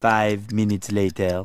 Five minutes later.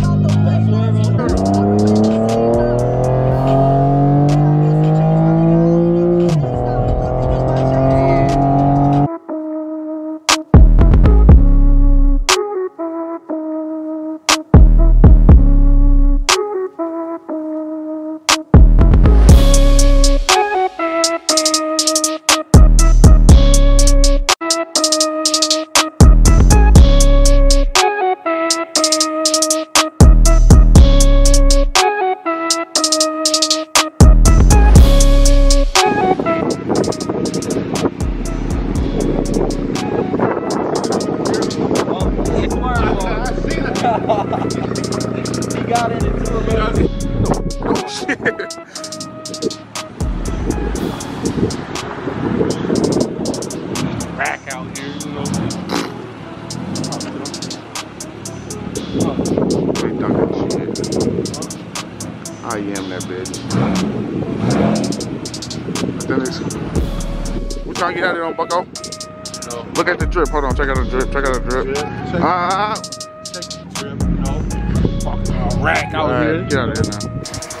I am that bitch. We trying to get out of there on Bucko? No. Look at the drip. Hold on. Check out the drip. Check out the drip. Ah. Check the drip, know. Fucking rack out All here. Get out of there now.